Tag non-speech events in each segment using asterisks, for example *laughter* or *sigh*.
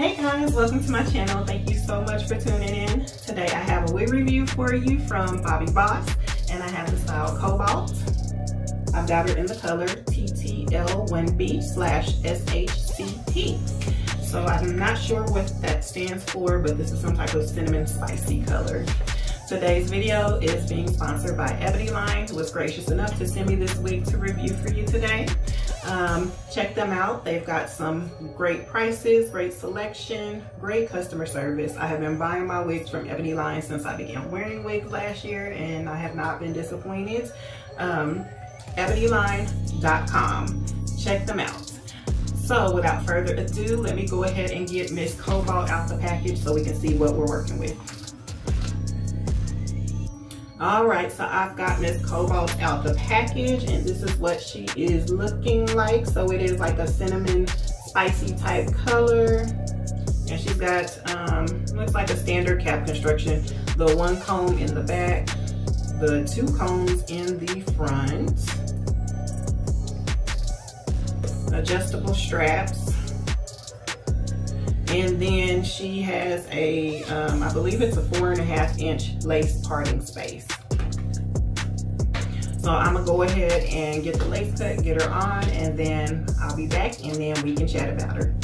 Hey guys, welcome to my channel. Thank you so much for tuning in. Today I have a wig review for you from Bobbi Boss and I have the style Cobalt. I've got her in the color TTL1B slash SHCP. So I'm not sure what that stands for, but this is some type of cinnamon spicy color. Today's video is being sponsored by Ebony Line, who was gracious enough to send me this wig to review for you today. Um, check them out. They've got some great prices, great selection, great customer service. I have been buying my wigs from Ebony Line since I began wearing wigs last year and I have not been disappointed. Um, ebonyline.com. Check them out. So without further ado, let me go ahead and get Miss Cobalt out the package so we can see what we're working with. All right, so I've got Miss Cobalt out the package and this is what she is looking like. So it is like a cinnamon spicy type color. And she's got, um, looks like a standard cap construction. The one comb in the back, the two combs in the front, adjustable straps, and then she has a, um, I believe it's a four and a half inch lace parting space. So I'm gonna go ahead and get the lace cut, get her on, and then I'll be back and then we can chat about her.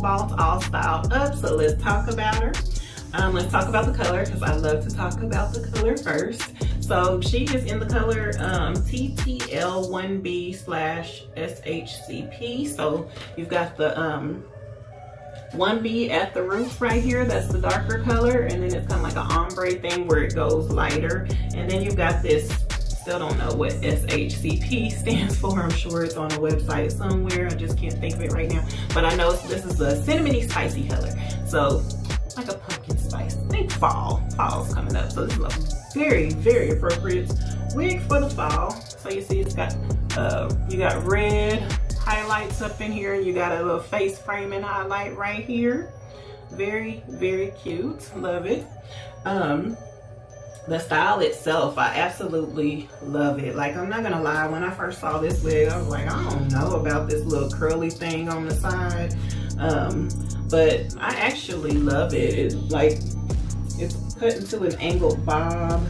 Cobalt all styled up. So let's talk about her. Um, let's talk about the color because I love to talk about the color first. So she is in the color um, TTL1B slash SHCP. So you've got the um, 1B at the roof right here. That's the darker color. And then it's kind of like an ombre thing where it goes lighter. And then you've got this, still don't know what SHCP stands for. I'm sure it's on a website somewhere. I just can't think of it right now. But I know this is a cinnamony spicy color. So like a pumpkin spice. I think fall. Fall's coming up. So this is a very, very appropriate wig for the fall. So you see it's got, uh, you got red highlights up in here. And you got a little face framing highlight right here. Very, very cute. Love it. Um, the style itself, I absolutely love it. Like, I'm not gonna lie, when I first saw this wig, I was like, I don't know about this little curly thing on the side. Um, but I actually love it. Like, it's cut into an angled bob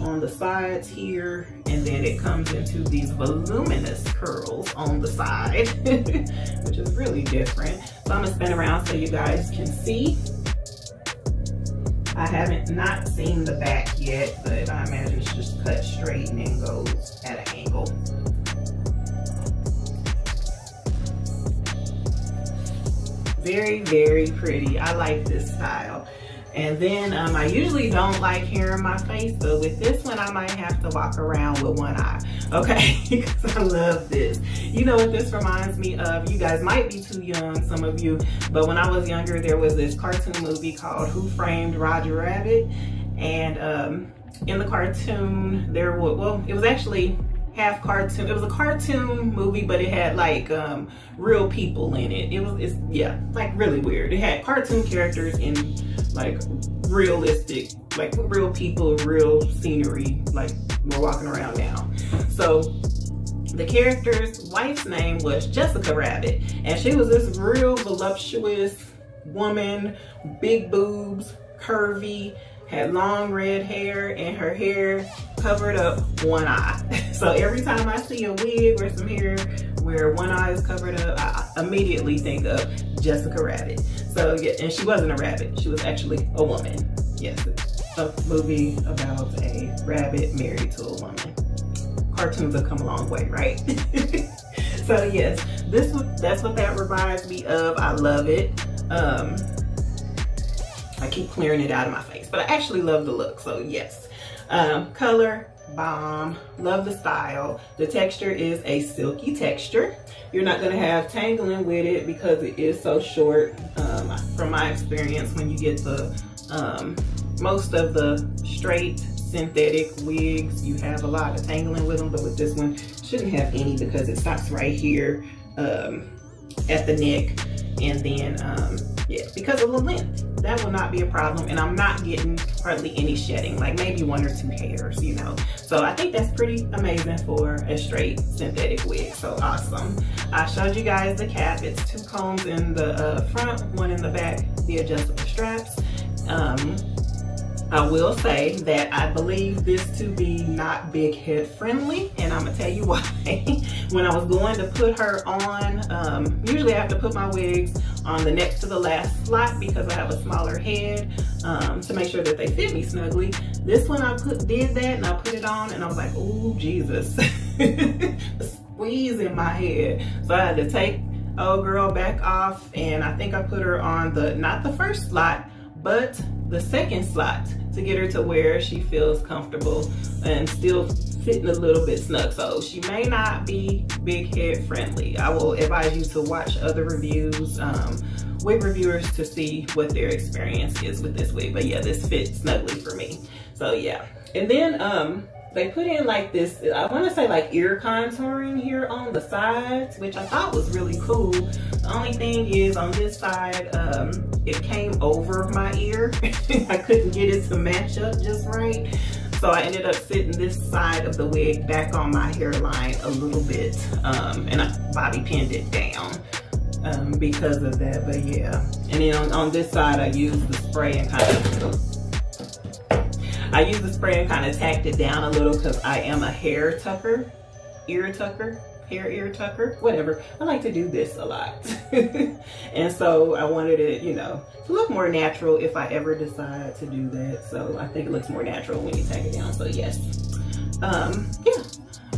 on the sides here, and then it comes into these voluminous curls on the side, *laughs* which is really different. So I'm gonna spin around so you guys can see. I haven't not seen the back yet, but I imagine it's just cut straight and then goes at an angle. Very, very pretty. I like this style. And then um, I usually don't like hair in my face, but with this one, I might have to walk around with one eye, okay? *laughs* because I love this. You know what this reminds me of? You guys might be too young, some of you, but when I was younger, there was this cartoon movie called Who Framed Roger Rabbit? And um, in the cartoon, there was, well, it was actually half cartoon. It was a cartoon movie, but it had like um, real people in it. It was, it's, yeah, like really weird. It had cartoon characters in like realistic, like real people, real scenery, like we're walking around now. So the character's wife's name was Jessica Rabbit, and she was this real voluptuous woman, big boobs, curvy, had long red hair and her hair covered up one eye. *laughs* So every time I see a wig or some hair where one eye is covered up, I immediately think of Jessica Rabbit. So yeah, and she wasn't a rabbit, she was actually a woman. Yes, a movie about a rabbit married to a woman. Cartoons have come a long way, right? *laughs* so yes, this that's what that reminds me of. I love it. Um, I keep clearing it out of my face, but I actually love the look, so yes. Um, color, bomb, love the style. The texture is a silky texture. You're not gonna have tangling with it because it is so short. Um, from my experience, when you get the, um, most of the straight synthetic wigs, you have a lot of tangling with them, but with this one, shouldn't have any because it stops right here um, at the neck. And then, um, yeah, because of the length that will not be a problem. And I'm not getting hardly any shedding, like maybe one or two hairs, you know. So I think that's pretty amazing for a straight synthetic wig. So awesome. I showed you guys the cap. It's two combs in the uh, front, one in the back, the adjustable straps. Um, I will say that I believe this to be not big head friendly and I'm gonna tell you *laughs* why. when I was going to put her on, um, usually I have to put my wigs on the next to the last slot because I have a smaller head um, to make sure that they fit me snugly. This one I put did that and I put it on and I was like, oh Jesus, *laughs* squeeze in my head. So I had to take old girl back off and I think I put her on the, not the first slot, but the second slot to get her to where she feels comfortable and still fitting a little bit snug. So she may not be big head friendly. I will advise you to watch other reviews, um, wig reviewers to see what their experience is with this wig. But yeah, this fits snugly for me. So yeah. And then um, they put in like this, I wanna say like ear contouring here on the sides, which I thought was really cool. The only thing is on this side, um, it came over my ear. *laughs* I couldn't get it to match up just right. So I ended up sitting this side of the wig back on my hairline a little bit um, and I bobby pinned it down um, because of that, but yeah. And then on, on this side, I used the spray and kind of I used the spray and kind of tacked it down a little because I am a hair tucker, ear tucker. hair ear tucker, whatever. I like to do this a lot. *laughs* *laughs* and so I wanted it, you know, to look more natural if I ever decide to do that. So I think it looks more natural when you take it down. So yes, um, yeah.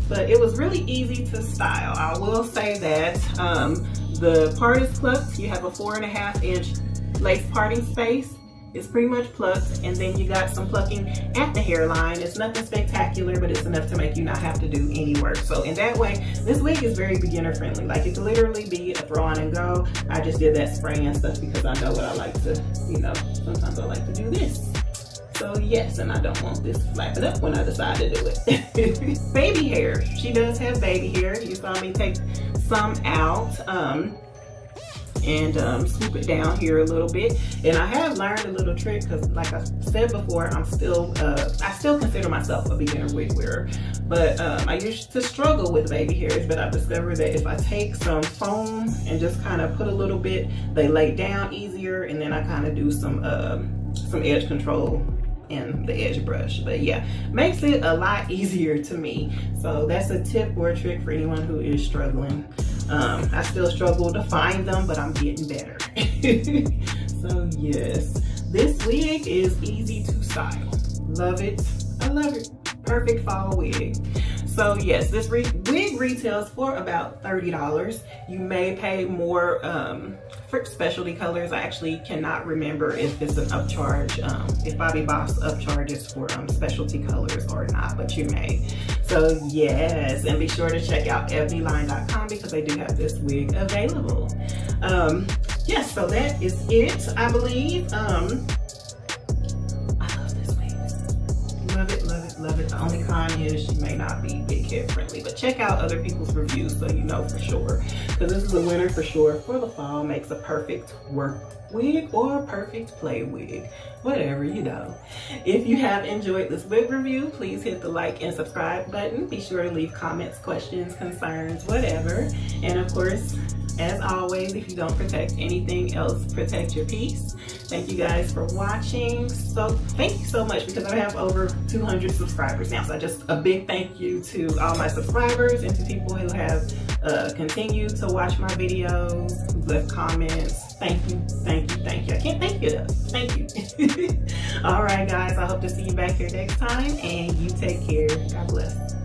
But it was really easy to style. I will say that um, the part is plucked. You have a four and a half inch lace parting space it's pretty much plucked and then you got some plucking at the hairline. It's nothing spectacular, but it's enough to make you not have to do any work. So in that way, this wig is very beginner friendly. Like it could literally be a throw on and go. I just did that spray and stuff because I know what I like to, you know, sometimes I like to do this. So yes, and I don't want this flapping up when I decide to do it. *laughs* baby hair. She does have baby hair. You saw me take some out. Um, and um, swoop it down here a little bit. And I have learned a little trick because like I said before, I'm still, uh, I still consider myself a beginner wig wearer. But um, I used to struggle with baby hairs, but I've discovered that if I take some foam and just kind of put a little bit, they lay down easier. And then I kind of do some, um, some edge control in the edge brush but yeah makes it a lot *laughs* easier to me so that's a tip or a trick for anyone who is struggling um, I still struggle to find them, but I'm getting better. *laughs* so yes, this wig is easy to style. Love it. I love it. Perfect fall wig. So yes, this re wig retails for about $30. You may pay more um, for specialty colors. I actually cannot remember if it's an upcharge, um, if Bobbi Boss upcharges for um, specialty colors or not, but you may. So yes, and be sure to check out ebonyline.com because they do have this wig available. Um, yes, so that is it, I believe. Love it. The only con is she may not be big head friendly, but check out other people's reviews so you know for sure. Because this is a winner for sure for the fall. Makes a perfect work wig or perfect play wig, whatever, you know. If you have enjoyed this wig review, please hit the like and subscribe button. Be sure to leave comments, questions, concerns, whatever. And of course, as always, if you don't protect anything else, protect your peace. Thank you guys for watching. So thank you so much because I have over 200 subscribers now. So just a big thank you to all my subscribers and to people who have uh, continued to watch my videos, left comments. Thank you, thank you, thank you. I can't thank you enough. Thank you. *laughs* all right, guys. I hope to see you back here next time and you take care. God bless.